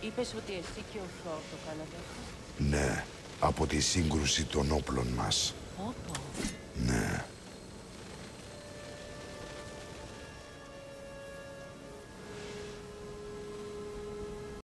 Είπες ότι εσύ και ο Θόρ το κάνατε αυτό. Ναι, από τη σύγκρουση των όπλων μας.